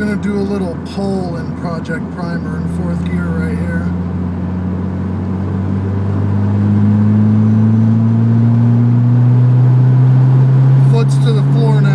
going to do a little pull in Project Primer in fourth gear right here. Foot's to the floor now.